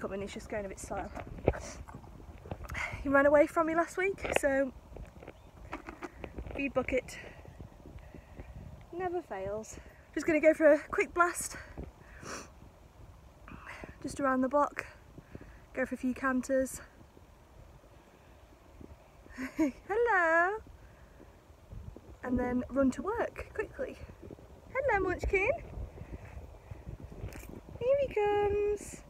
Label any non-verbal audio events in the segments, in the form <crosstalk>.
Coming, he's just going a bit slow. He ran away from me last week, so feed bucket never fails. Just gonna go for a quick blast just around the block, go for a few canters. <laughs> Hello! And then run to work quickly. Hello Munchkin! Here he comes!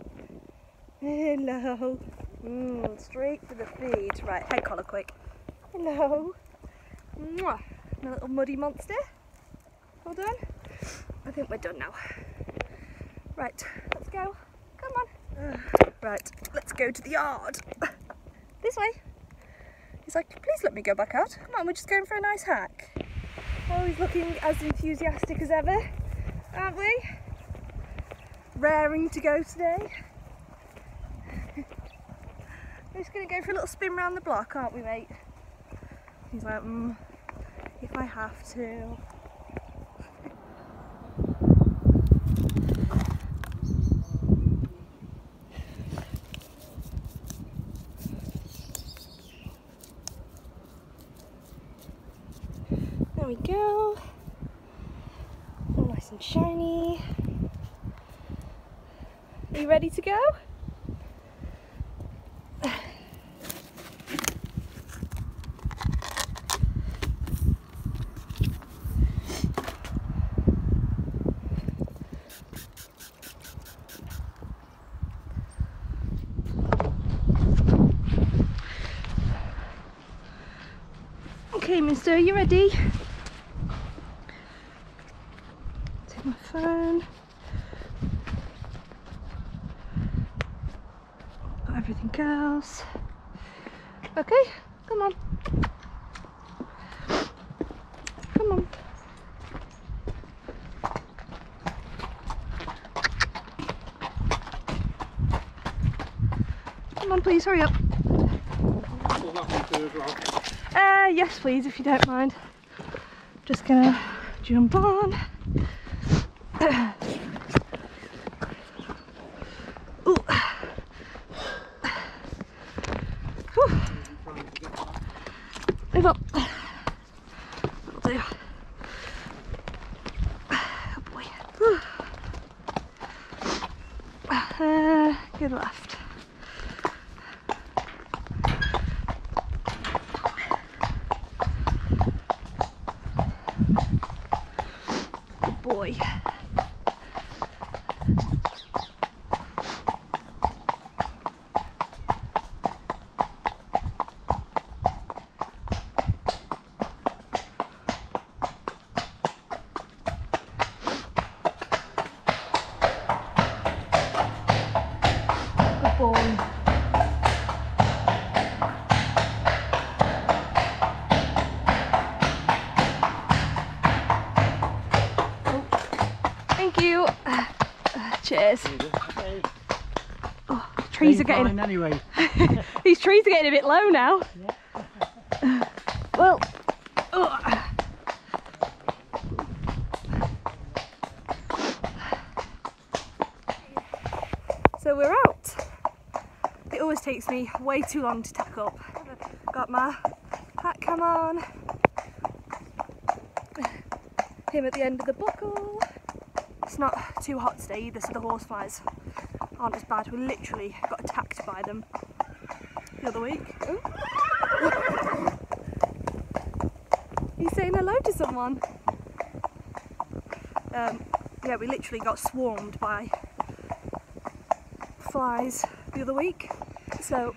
Hello! Mm, straight for the feed. Right, head collar quick. Hello! Mwah. My little muddy monster. All done? I think we're done now. Right, let's go. Come on. Uh, <sighs> right, let's go to the yard. <sighs> This way. He's like, please let me go back out. Come on, we're just going for a nice hack. Oh, he's looking as enthusiastic as ever, aren't we? Raring to go today. We're just going to go for a little spin round the block, aren't we, mate? He's like, mm, if I have to. There we go. All nice and shiny. Are you ready to go? Mister, are you ready? Take my phone. Got everything else. Okay, come on. Come on. Come on, please, hurry up. Will that be third round? Uh, yes, please, if you don't mind. Just gonna jump on. Getting anyway. <laughs> these trees are getting a bit low now. well, oh. so we're out. It always takes me way too long to tack up. Got my hat cam on. Him at the end of the buckle. It's not too hot today either, so the horseflies aren't as bad. We're literally by them the other week. He's saying hello to someone. Um, yeah, we literally got swarmed by flies the other week. So,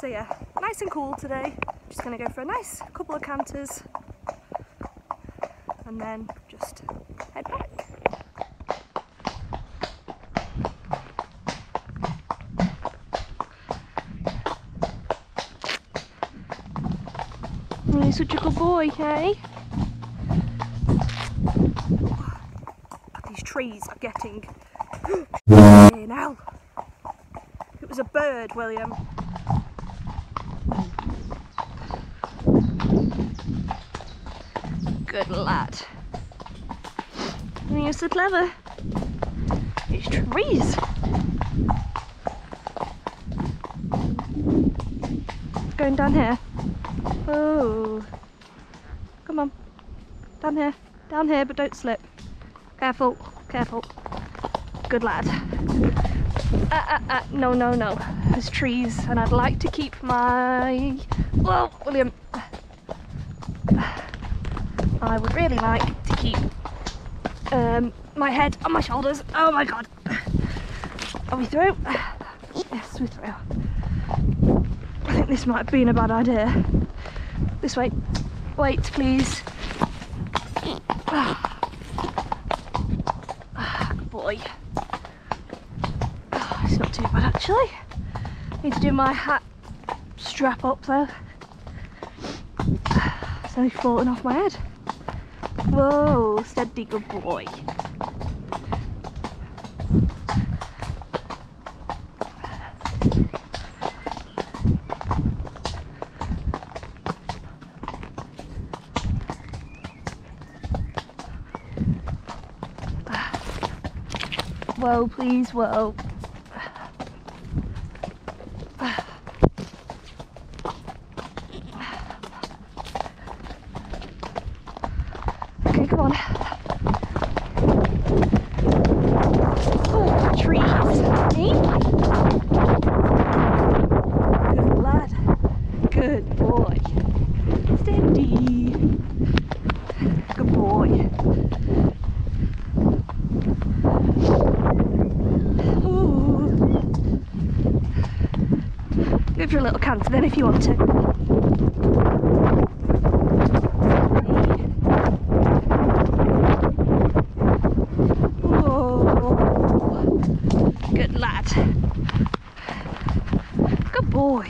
so yeah, nice and cool today. Just gonna go for a nice couple of canters and then just head back. Such a good boy, hey? These trees are getting. <gasps> Hey, now. It was a bird, William. Good lad. You're so clever. These trees. Going down here. Oh. Come on. Down here. Down here, but don't slip. Careful. Careful. Good lad. Uh, uh, uh, no, no, no. There's trees, and I'd like to keep my. Whoa, William. I would really like to keep um, my head on my shoulders. Oh my god. Are we through? Yes, we're through. I think this might have been a bad idea. This way. Wait, please. Ah, good boy. Ah, It's not too bad actually. Need to do my hat strap up though. It's only falling off my head. Whoa, steady good boy. Whoa, please, whoa. Okay, come on. Oh, trees. Me? Good lad. Good boy. Steady. Good boy. Ooh. A little canter then if you want to. Good lad. Good boy.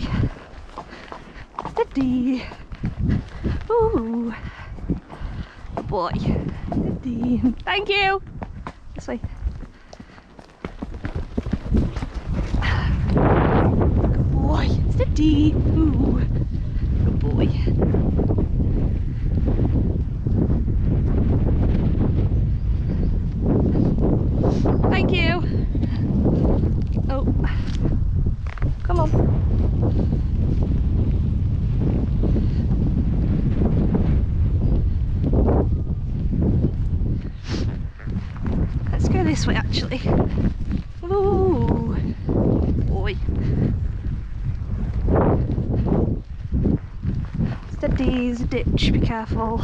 Steady. Ooh. Good boy. Steady. Thank you. This way. Good boy. Steady. Ooh. Good boy. Thank you. Oh. Come on. Let's go this way actually. Ooh. Boy. Steady as a ditch, be careful.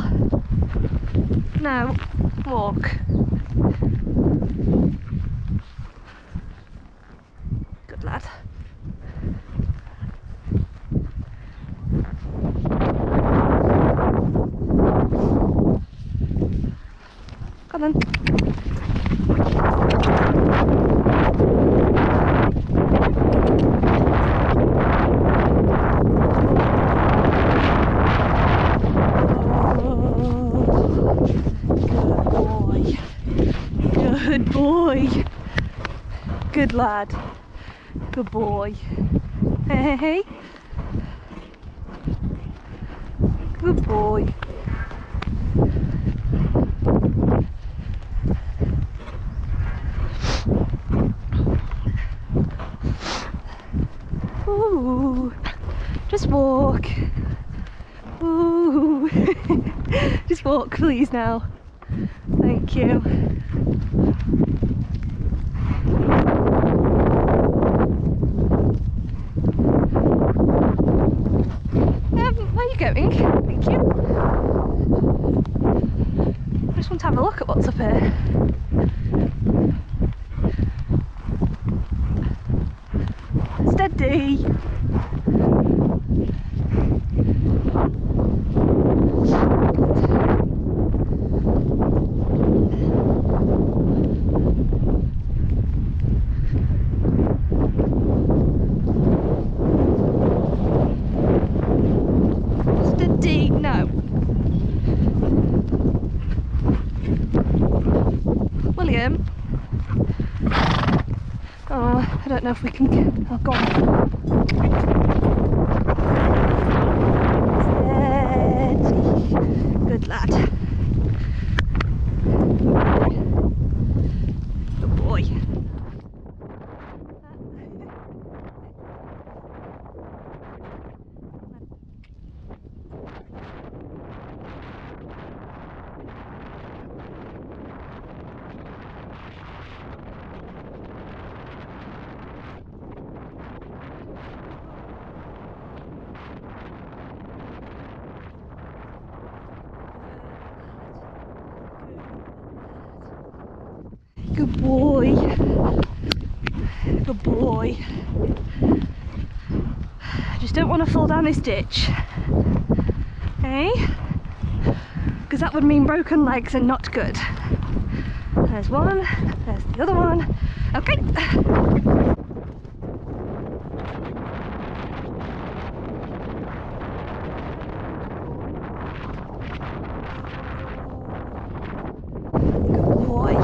No, walk. Good lad. Come on. Good boy. Good boy. Good lad. Good boy. Hey, hey, hey. Good boy. Ooh. Just walk. Ooh. <laughs> Just walk, please, now. Thank you. Um, where are you going? Thank you. I just want to have a look at what's up here. Steady. Steady. No. William. Oh, I don't know if we can get. Oh, go on. Steady. Good lad. Good boy. Good boy. Good boy. Just don't want to fall down this ditch. Hey? Because that would mean broken legs and not good. There's one, there's the other one. Okay. Good boy.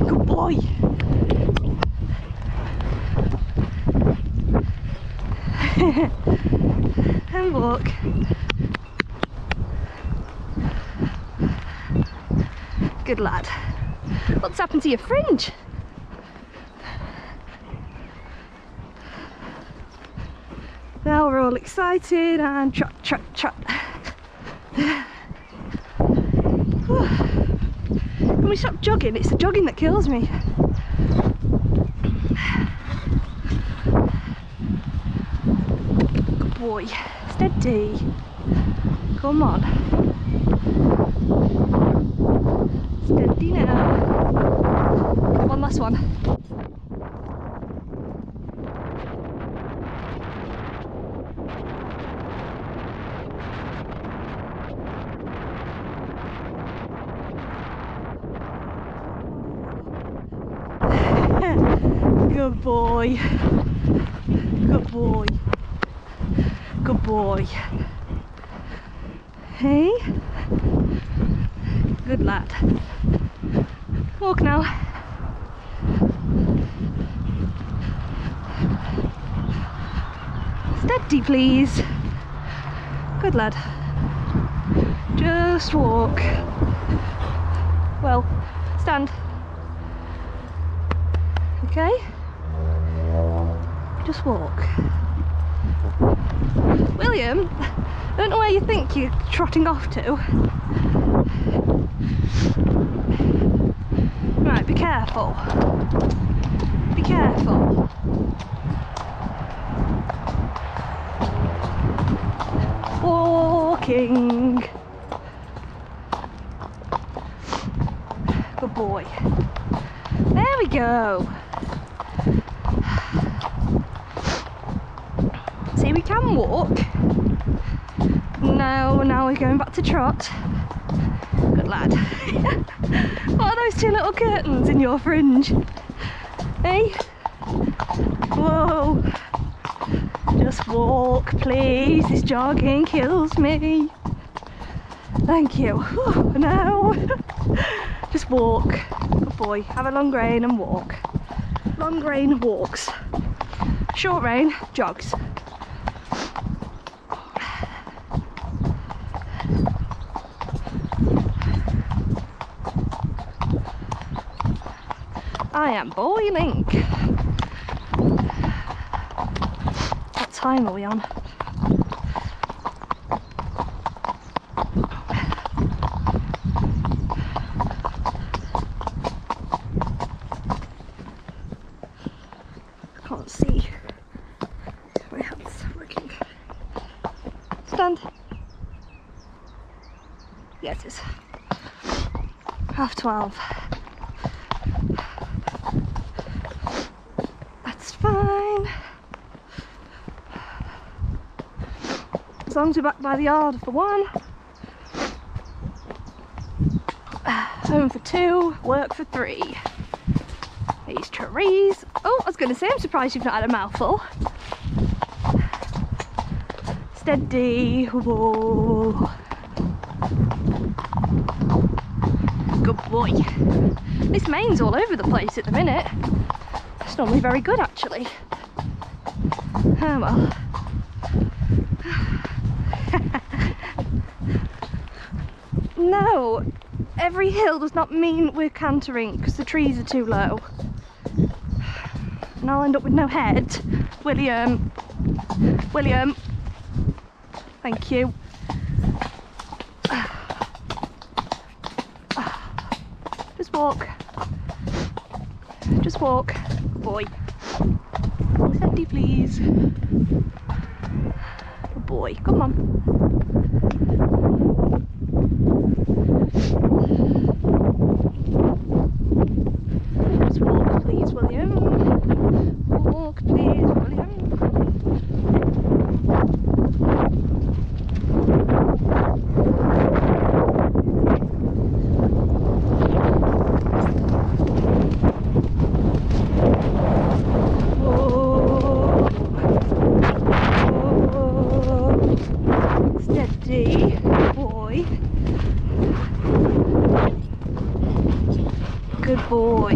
Good boy. and walk. Good lad. What's happened to your fringe? Now we're all excited and trot, trot, trot. Can we stop jogging? It's the jogging that kills me. Good boy. Steady. Come on. Steady now. Okay, one last one. <laughs> Good boy. Good boy. Boy. Hey? Good lad. Walk now. Steady, please. Good lad. Just walk. Well, stand. Okay? Just walk. William, I don't know where you think you're trotting off to. Right, be careful. Be careful. Walking. Good boy. There we go. See, we can walk. No, now we're going back to trot. Good lad. <laughs> what are those two little curtains in your fringe? Hey? Whoa. Just walk, please. This jogging kills me. Thank you. Whew, no. <laughs> Just walk. Good boy. Have a long rein and walk. Long rein walks. Short rein jogs. I am boiling. What time are we on? Can't see. My working. Stand. Yeah, it is. Half twelve. That's fine. As long as we're back by the yard for one. <sighs> Home for two, work for three. These trees. Oh, I was going to say, I'm surprised you've not had a mouthful. Steady. Whoa. Good boy. This mane's all over the place at the minute. It's normally very good actually. Oh well. No, every hill does not mean we're cantering because the trees are too low. And I'll end up with no head. William. William. Thank you. Just walk. Just walk. Boy. Steady, please. Good boy. Come on. Good boy.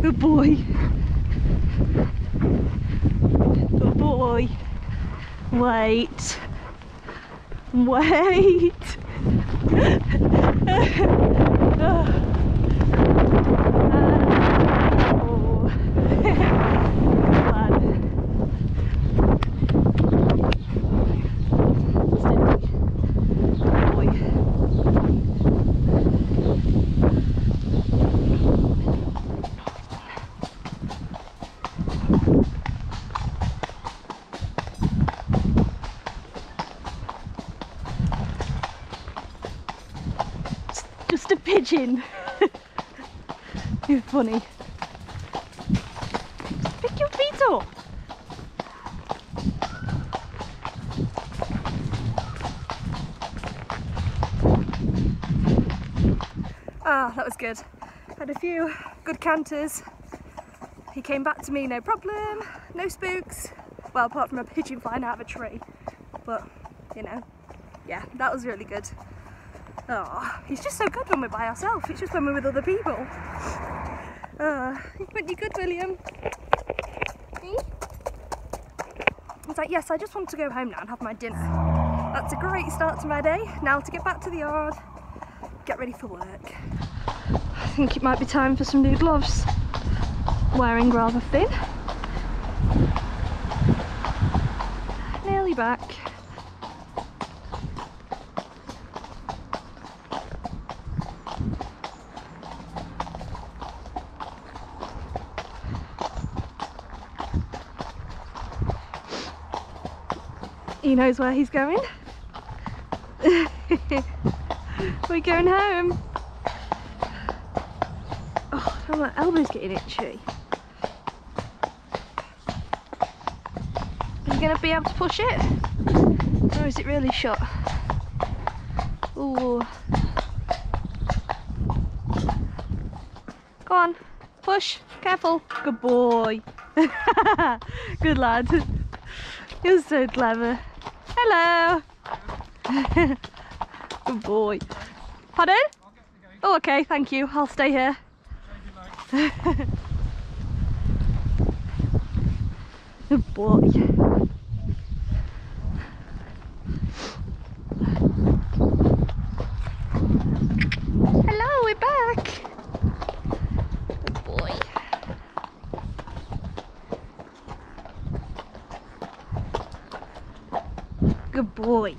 Good boy. Good boy. Wait. Wait. Oh. Good lad. Steady. Good boy. It's just a pigeon. You're funny. Ah, that was good. Had a few good canters. He came back to me, no problem, no spooks. Well, apart from a pigeon flying out of a tree. But, you know, yeah, that was really good. Oh, he's just so good when we're by ourselves. It's just when we're with other people. Uh, weren't you good, William? He's like, yes, I just want to go home now and have my dinner. That's a great start to my day. Now to get back to the yard, get ready for work. I think it might be time for some new gloves. Wearing rather thin. Nearly back. He knows where he's going. <laughs> We're going home. Oh, my elbow's getting itchy. Are you going to be able to push it? Or is it really shut? Ooh. Go on, push, careful. Good boy. <laughs> Good lad. <laughs> You're so clever. Hello. <laughs> Good boy. Pardon? Oh, okay, thank you. I'll stay here. <laughs> Good boy. Hello, we're back. Good boy. Good boy.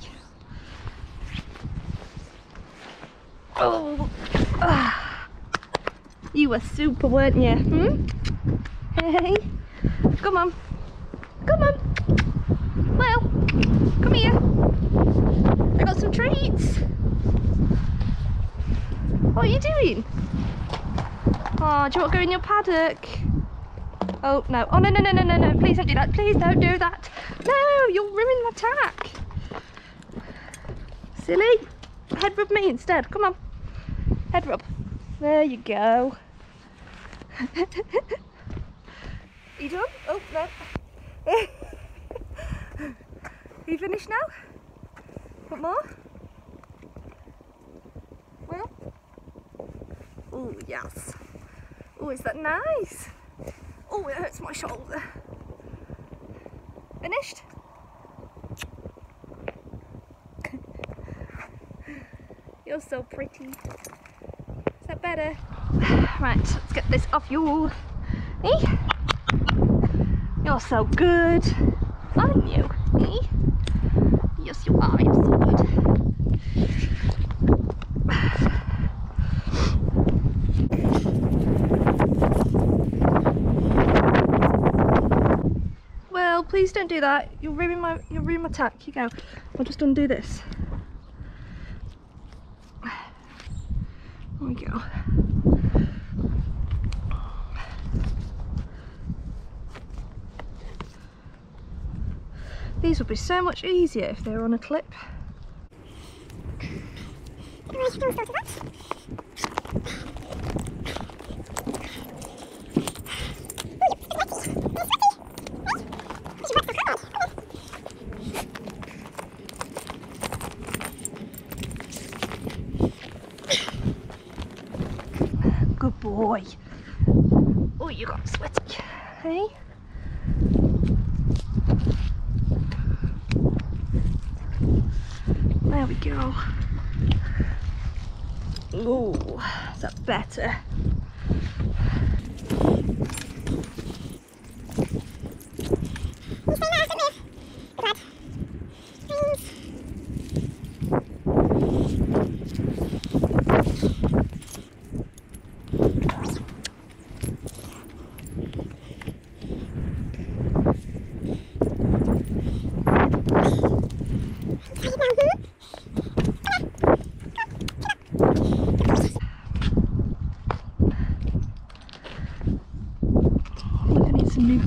Oh, ah. you were super, weren't you? Hmm? Hey, come on, come on. Well, come here. I got some treats. What are you doing? Oh, do you want to go in your paddock? Oh no! Oh no no no no no no! Please don't do that! Please don't do that! No, you'll ruin my tack. Silly. Head rub me instead. Come on. Head rub. There you go. You done? Oh no. <laughs> you finished now? Want more? Well. Oh yes. Oh, is that nice? Oh, it hurts my shoulder. Finished? <laughs> You're so pretty. That better? <sighs> Right, let's get this off you. Eh? You're so good, aren't you? Eh? Yes, you are. You're so good. <sighs> Well, please don't do that. You'll ruin my you'll ruin my tack. You go. I'll just undo this. We go. These would be so much easier if they were on a clip. There we go. Ooh, is that better? I think I need some new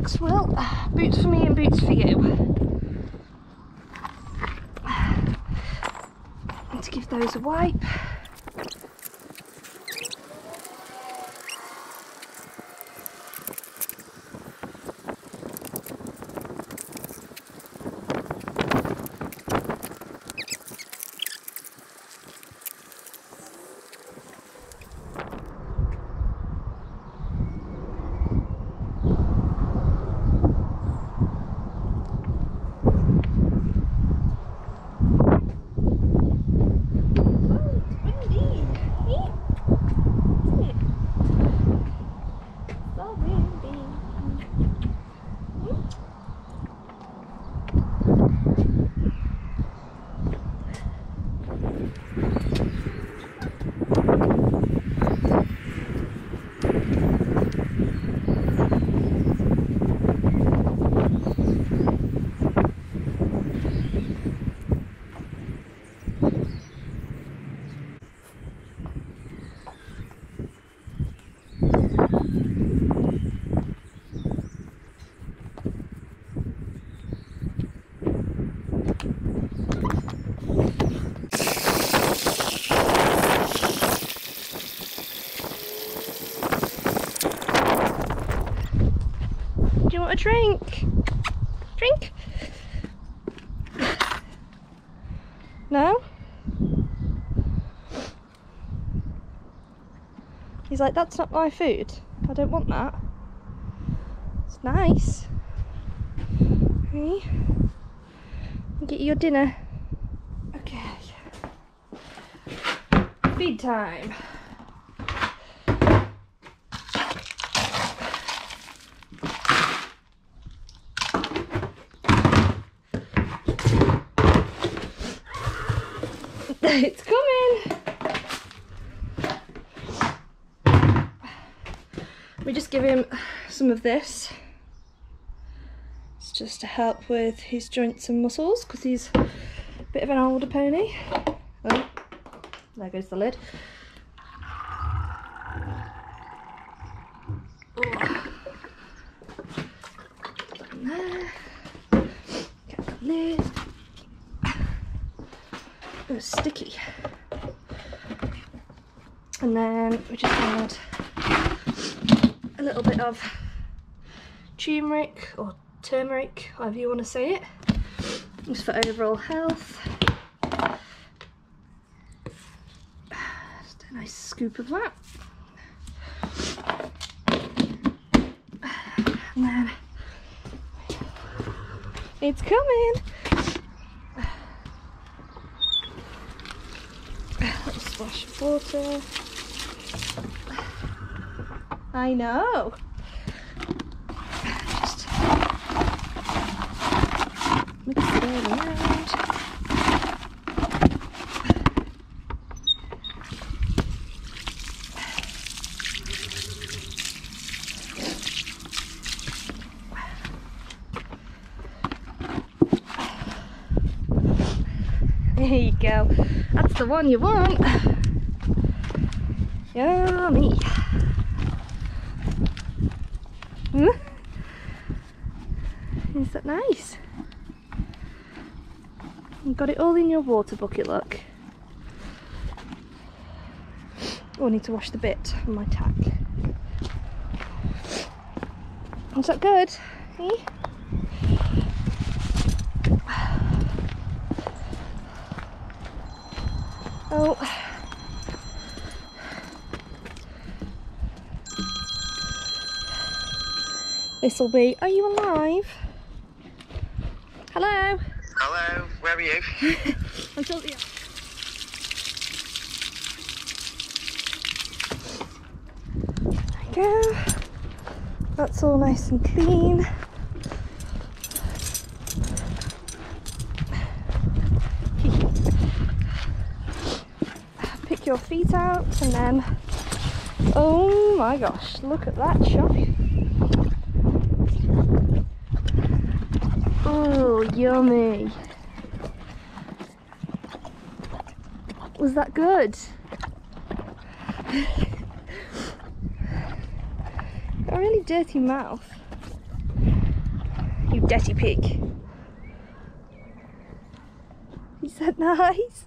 Maxwell. Boots for me and boots for you. <sighs> Need to give those a wipe. Do you want a drink? Drink? No? He's like, that's not my food. I don't want that. It's nice. Hey? Get you your dinner. Okay. Feed time. it's coming. We give him some of this. It's just to help with his joints and muscles because he's a bit of an older pony. Oh, there goes the lid. The lid. It was sticky. And then we just add a little bit of turmeric or turmeric, however you want to say it, just for overall health. Just a nice scoop of that. And then it's coming. A little splash of water. I know. Just mix it all around. There you go. That's the one you want. Yummy. Hmm? Is that nice? You got it all in your water bucket, look. Oh, I need to wash the bit on my tack. Is that good? Eh? Oh. This'll be, are you alive? Hello? Hello, where are you? <laughs> Until the There we go. That's all nice and clean. <laughs> Pick your feet out and then, oh my gosh, look at that shop. Oh, yummy. Was that good? Got a really dirty mouth. You dirty pig. Is that nice.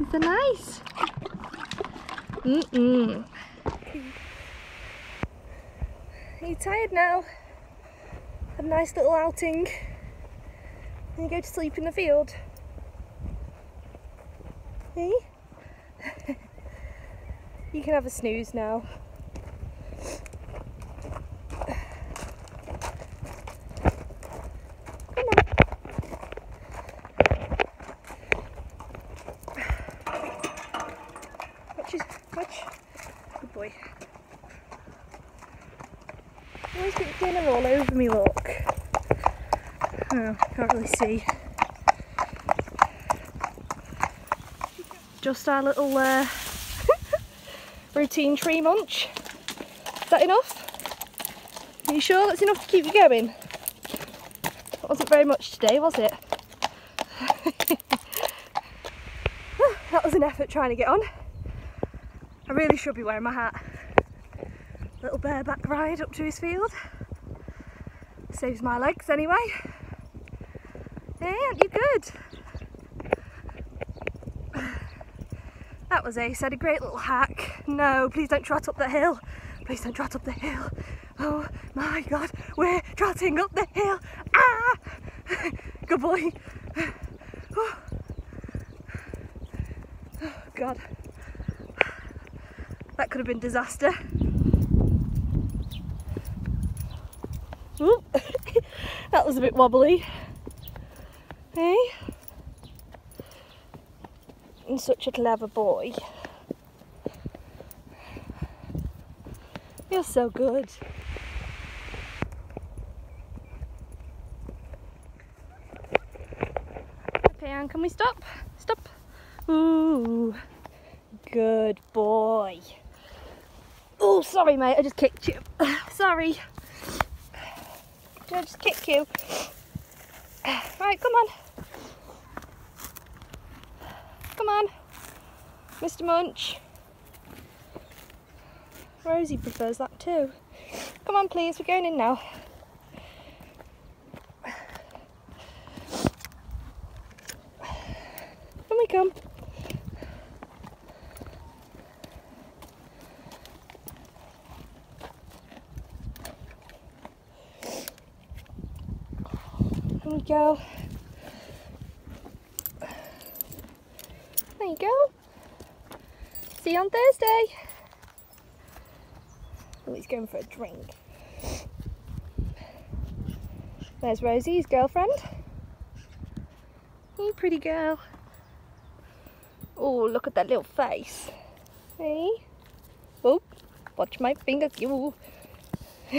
Is that nice. Mm-mm. Are you tired now? Nice little outing. And you go to sleep in the field. Hey? <laughs> you can have a snooze now. Come on. Watch, his, watch. Good boy. You always get dinner all over me, look. Oh, can't really see. Just our little uh, <laughs> routine tree munch. Is that enough? Are you sure that's enough to keep you going? That wasn't very much today, was it? <laughs> that was an effort trying to get on. I really should be wearing my hat. Little bareback ride up to his field. Saves my legs anyway. Aren't you good? That was Ace, had a great little hack. No, please don't trot up the hill. Please don't trot up the hill. Oh my god, we're trotting up the hill. Ah! <laughs> Good boy. Oh, oh god. That could have been disaster. <laughs> That was a bit wobbly. Hey? And such a clever boy. You're so good. Okay, Anne, can we stop? Stop. Ooh, good boy. Oh, sorry, mate, I just kicked you. <sighs> sorry. Did I just kick you? <sighs> Right, come on. Come on. Mr. Munch. Rosie prefers that too. Come on, please, we're going in now. Can we come? There we go. There you go. See you on Thursday. Oh, he's going for a drink. There's Rosie's girlfriend. Hey, pretty girl. Oh, look at that little face. Hey. Oh, watch my fingers, you. <laughs>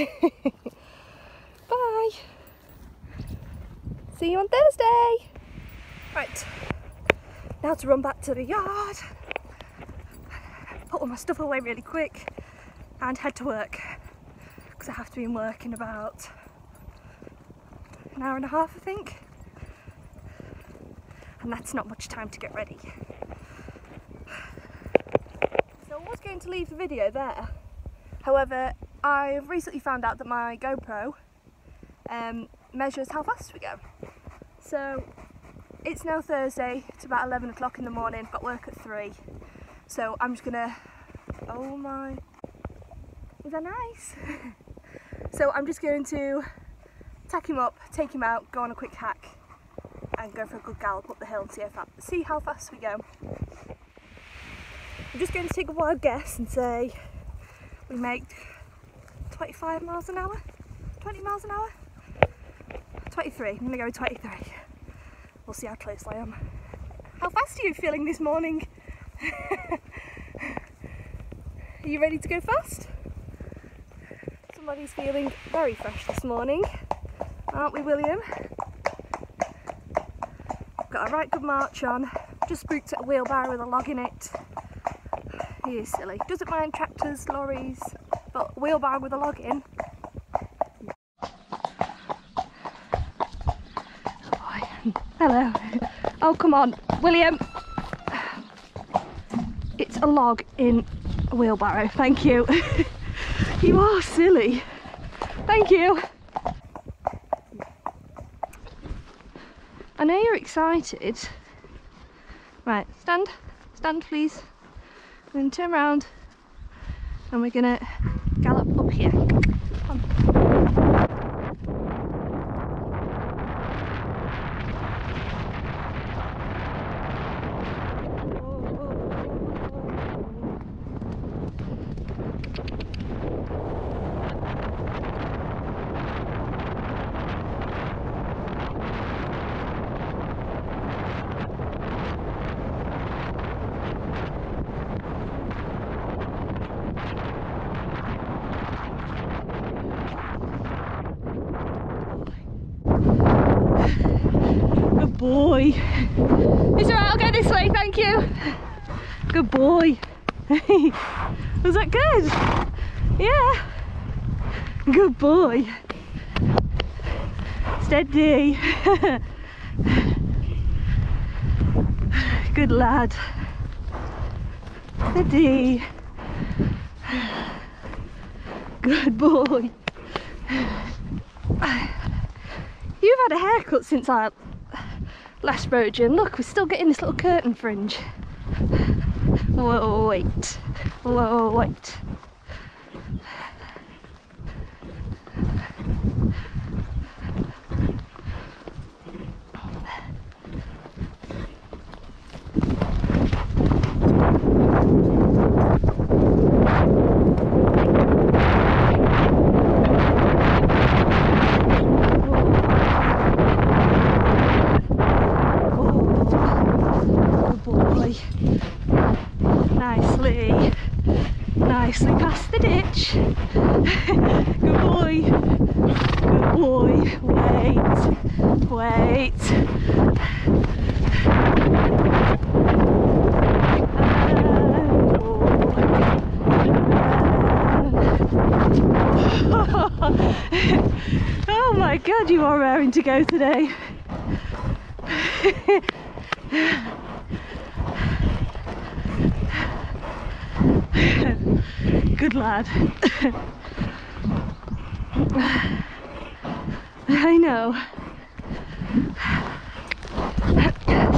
Bye. See you on Thursday. Right, now to run back to the yard, put all my stuff away really quick and head to work because I have to be in work in about an hour and a half I think and that's not much time to get ready. So I was going to leave the video there however I've recently found out that my GoPro um, measures how fast we go. So it's now Thursday, it's about 11 o'clock in the morning, got work at 3. So I'm just gonna, oh my, is that nice? <laughs> so I'm just going to tack him up, take him out, go on a quick hack and go for a good gallop up the hill and see how, fa see how fast we go. I'm just going to take a wild guess and say we make 25 miles an hour, 20 miles an hour. 23. I'm gonna go with 23. We'll see how close I am. How fast are you feeling this morning? Are <laughs> you ready to go fast? Somebody's feeling very fresh this morning, aren't we, William? Got a right good march on. Just spooked at a wheelbarrow with a log in it. He is silly. Doesn't mind tractors, lorries, but wheelbarrow with a log in. Oh, <laughs> Hello. Oh, come on, William. A log in a wheelbarrow. Thank you. <laughs> you are silly. Thank you. I know you're excited. Right, stand. Stand, please. Then turn around. And we're gonna gallop up here. Come on. Good boy. It's alright, I'll go this way, thank you. Good boy. Was that good? Yeah. Good boy. Steady. Good lad. Steady. Boy. You've had a haircut since I last rode you, and look, we're still getting this little curtain fringe. Whoa, wait. Whoa, wait. Good boy. Nicely. Nicely past the ditch. Good boy. Good boy. Wait. Wait. oh my god, you are raring to go today. Good lad. I know.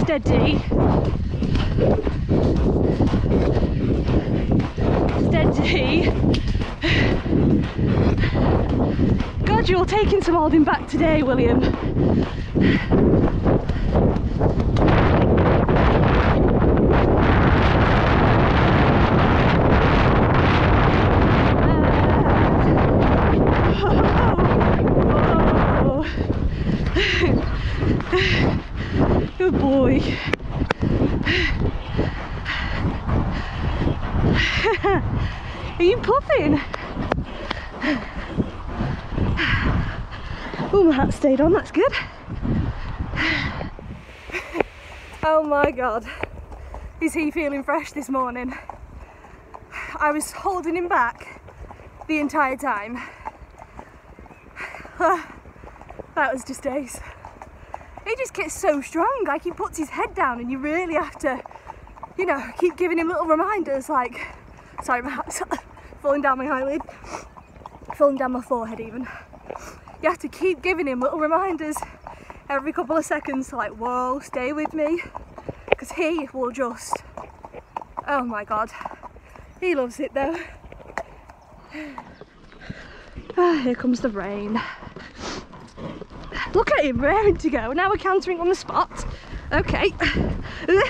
Steady. Steady. God, you're taking some holding back today, William. Uh, <laughs> oh. <laughs> Good boy. Are you puffing? Oh, my hat stayed on, that's good. Oh my god, is he feeling fresh this morning? I was holding him back the entire time. <sighs> that was just ace. He just gets so strong, like he puts his head down and you really have to, you know, keep giving him little reminders like, sorry my <laughs> falling down my eyelid, falling down my forehead even. You have to keep giving him little reminders every couple of seconds like, whoa, stay with me. Because he will just, oh my God, he loves it though. <sighs> Ah, here comes the rain. Look at him raring to go. Now we're cantering on the spot. Okay. <laughs>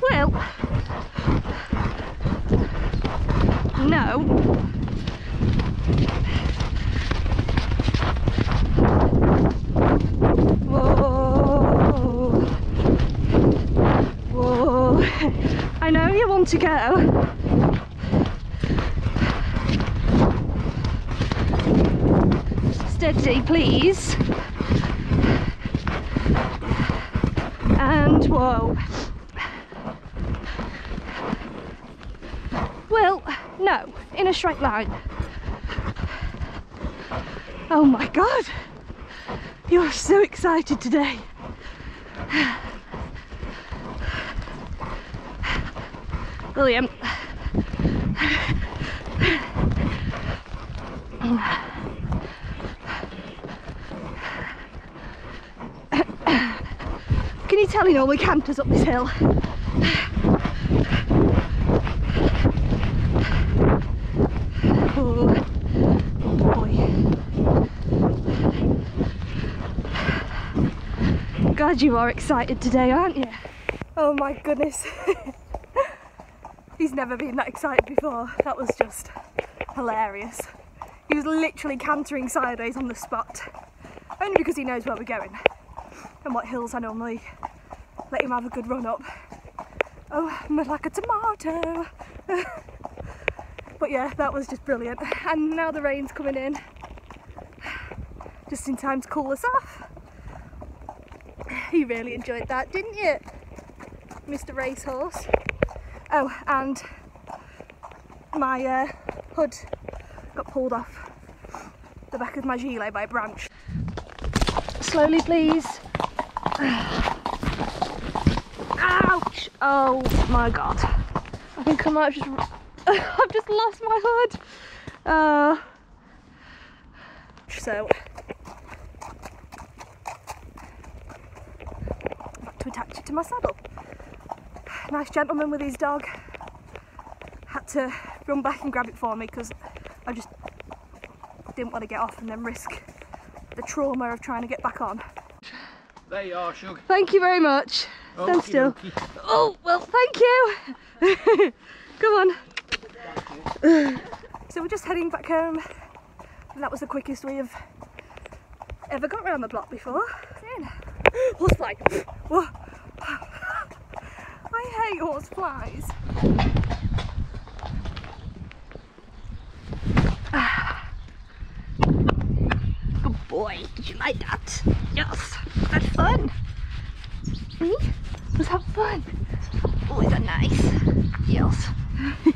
well, no. To go. Steady, please. And whoa. Well, no, in a straight line. Oh my god, you're so excited today. Brilliant. Can you tell he normally canters up this hill? God, you are excited today, aren't you? Oh my goodness. <laughs> Never been that excited before. That was just hilarious. He was literally cantering sideways on the spot. Only because he knows where we're going and what hills I normally let him have a good run up. Oh, I'm like a tomato. <laughs> but yeah, that was just brilliant. And now the rain's coming in. Just in time to cool us off. You really enjoyed that, didn't you? Mr. Racehorse. Oh, and my uh, hood got pulled off the back of my gilet by a branch. Slowly, please. Ouch! Oh my god. I think I might have just. <laughs> I've just lost my hood. Uh, so. Back to attach it to my saddle. Nice gentleman with his dog. Had to run back and grab it for me because I just didn't want to get off and then risk the trauma of trying to get back on. There you are, Shug. Thank you very much. Stand Okie still. dokie. Oh, well, thank you. <laughs> Come on. so we're just heading back home. That was the quickest we have ever got around the block before. In. Horsefly. Whoa. Hate horseflies. Good boy. Did you like that? Yes. Was that fun? Hmm? Was that fun? Oh, is that nice? Yes. <laughs>